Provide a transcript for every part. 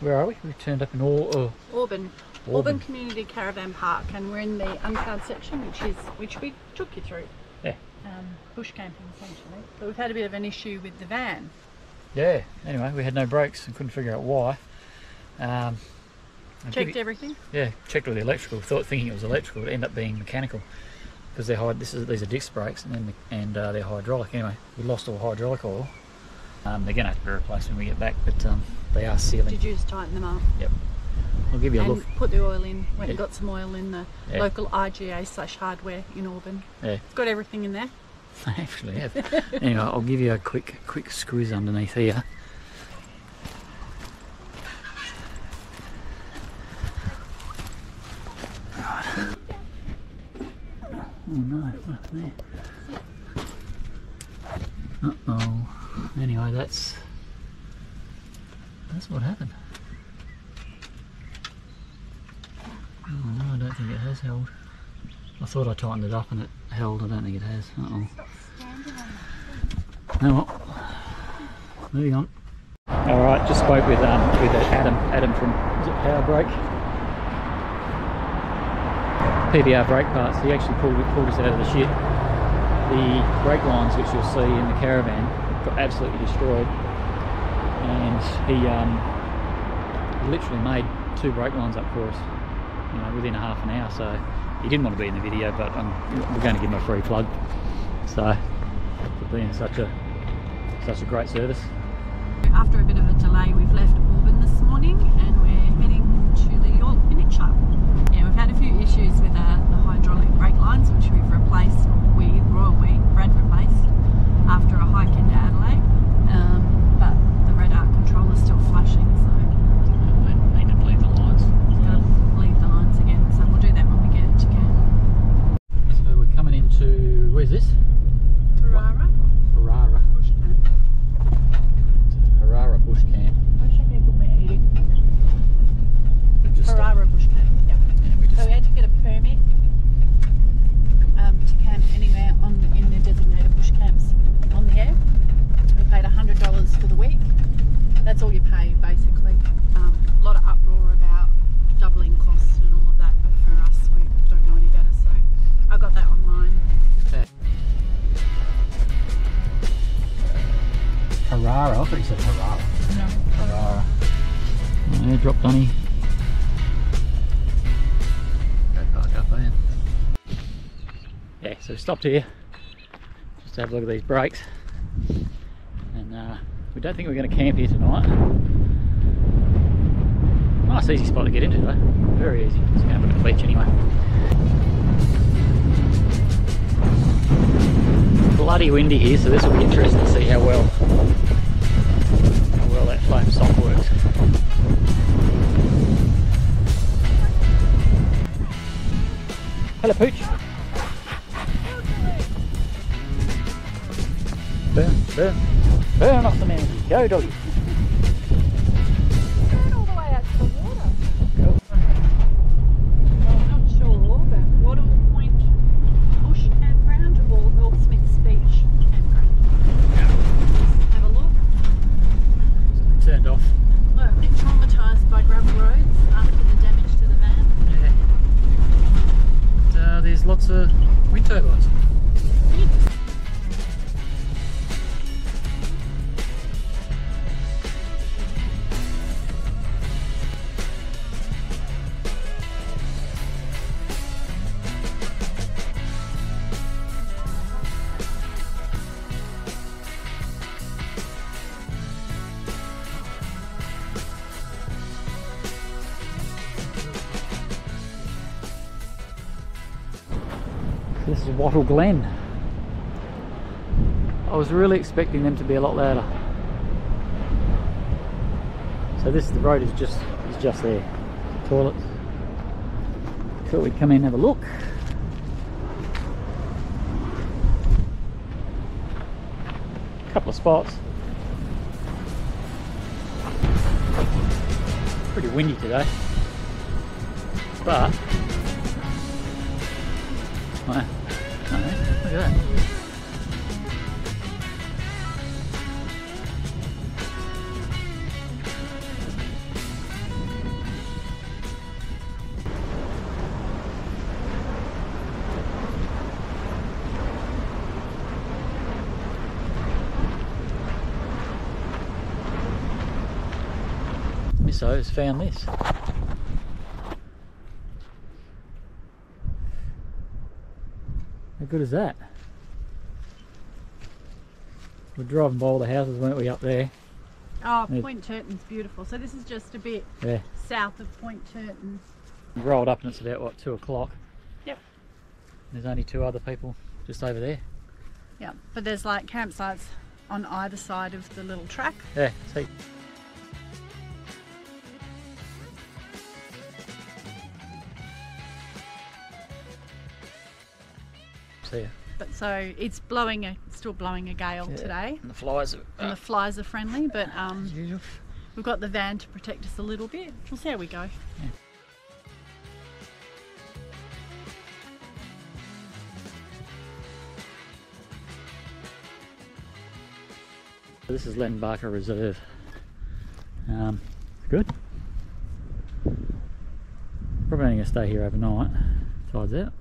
where are we? We've turned up in all. Oh, Auburn. Auburn. Auburn Community Caravan Park, and we're in the uncard section, which is which we took you through. Yeah. Um, bush camping essentially, but we've had a bit of an issue with the van. yeah. Anyway, we had no brakes and couldn't figure out why. Um, Checked you- everything. Yeah, checked with the electrical. Thought thinking it was electrical, it ended up being mechanical because they're hyd- This is these are disc brakes and then the, and uh, they're hydraulic. Anyway, we lost all hydraulic oil. Um, they're going to have to be replaced when we get back, but um, they are sealing. Did you just tighten them up Yep. I'll give you a and look. put the oil in? Went and got some oil in the Yeah. local IGA slash hardware in Auburn. Yeah, It's got everything in there. I actually have. anyway, I'll give you a quick quick squeeze underneath here. Right. Oh no, what there? Uh oh. Anyway, that's that's what happened. Oh no, I don't think it has held. I thought I tightened it up and it held. I don't think it has. Uh oh. Oh well. Moving on. All right, just spoke with um with Adam Adam from Power Brake. PBR brake parts. He actually pulled pulled us out of the shit. The brake lines, which you'll see in the caravan, got absolutely destroyed, and he um literally made two brake lines up for us, you know, within a half an hour. So he didn't want to be in the video, but um, we're going to give him a free plug. So for being such a such a great service. After a bit of a delay, we've left Airdrop Donny. Go park up there. Yeah, so we stopped here just to have a look at these brakes. And uh, we don't think we're going to camp here tonight. Nice easy spot to get into though. Very easy. Just going to look at the beach anyway. Bloody windy here, so this will be interesting to see how well how well that foam sock works. Hello, Pooch. Burn, burn, burn off the man. Go, doggy. This is Wattle Glen. I was really expecting them to be a lot louder. So this the road is just is just there. Toilets. Thought we'd come in and have a look. Couple of spots. Pretty windy today. But Wow. Look at that. So has found this. Good is that? We're driving by all the houses, weren't we, up there? Oh. Point Turton's beautiful. So this is just a bit Yeah. south of Point Turton. We rolled up and it's about, what, 2 o'clock? Yep. There's only two other people just over there. Yeah, but there's like campsites on either side of the little track. Yeah, see. See ya. But so it's blowing a still blowing a gale Yeah. today, And the flies are and the flies are friendly. But um, we've got the van to protect us a little bit. We'll see how we go. This is Len Barker Reserve. Um, good. Probably only gonna stay here overnight. Tides out.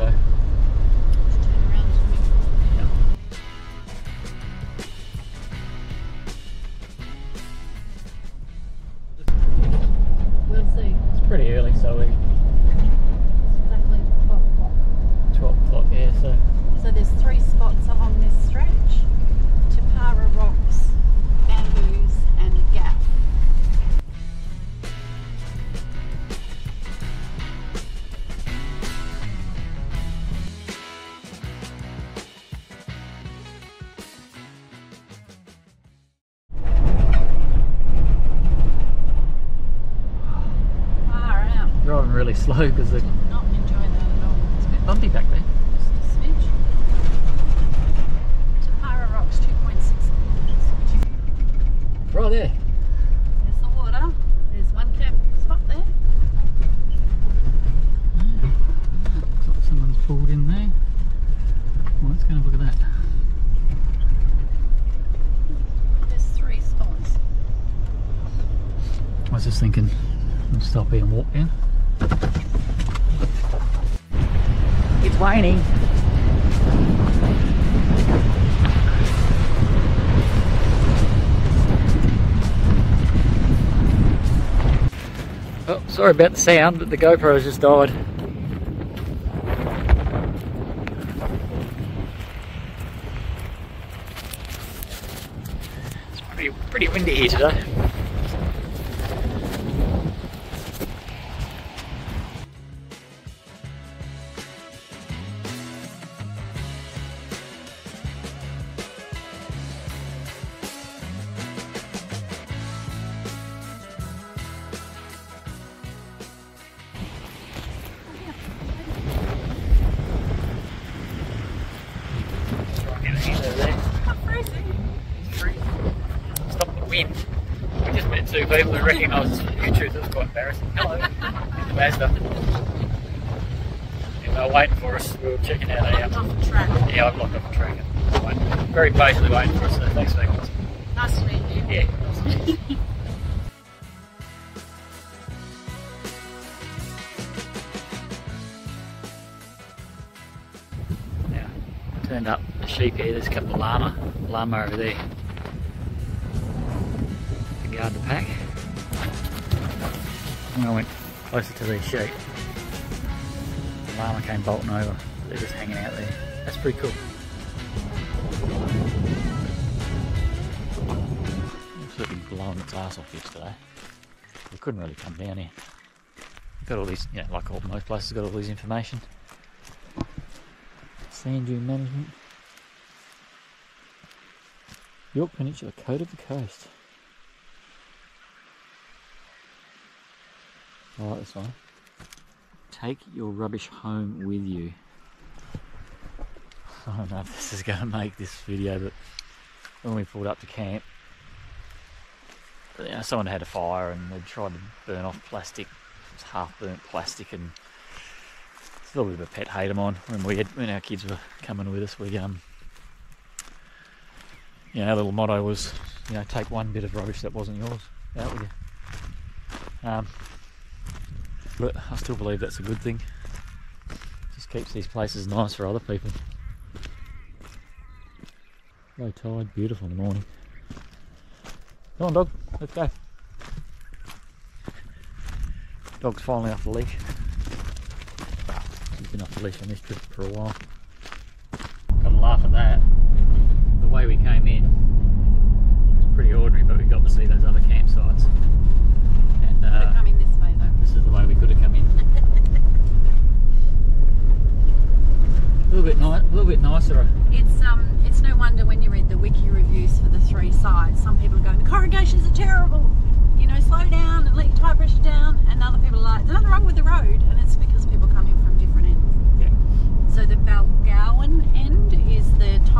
So really slow because the Not enjoying that at all. it's a bit bumpy back there. Just a smidge. Tapara Rocks 2.6 kilometres, Right there. There's the water. There's one camp spot there. Looks like someone's pulled in there. Well, let's go and look at that. There's three spots. I was just thinking, we'll stop here and walk down. It's raining. Oh, sorry about the sound, but the GoPro has just died. It's pretty, pretty windy here today. We just met two people who recognised us from YouTube. It was quite embarrassing. Hello, in the Mazda. And they were waiting for us. We were checking out. Off the track. yeah, I've locked off the track. Very patiently waiting for us. So thanks for that. Nice to meet you. Yeah. Now, turned up the sheep here. There's a couple of llama, llama over there. Pack. When I went closer to these sheep, the llama came bolting over. They're just hanging out there. That's pretty cool. Absolutely blowing its ass off yesterday. We couldn't really come down here. Got all these, you know, like all most places, got all these information. Sand dune management. Yorke Peninsula Code of the Coast. I like this one. Take your rubbish home with you. I don't know if this is going to make this video, but when we pulled up to camp, you know, someone had a fire and they tried to burn off plastic. It was half burnt plastic and it's a little bit of a pet hate of mine. When we had, when our kids were coming with us, we um you know, our little motto was, you know, take one bit of rubbish that wasn't yours out with you. Um, but I still believe that's a good thing. Just keeps these places nice for other people. Low tide, beautiful in the morning. Come on, dog, let's go. Dog's finally off the leash. He's been off the leash on this trip for a while. Gotta laugh at that. The way we came in was pretty ordinary, but we got to see those other campsites. And uh, coming this way though. this is the way we could have come in. A little bit nice, a little bit nicer. It's um, it's no wonder when you read the wiki reviews for the three sites, some people are going, the corrugations are terrible. You know, slow down and let your tire pressure down. And other people are like, there's nothing wrong with the road, and it's because people come in from different ends. Yeah. So the Balgowan end is the tight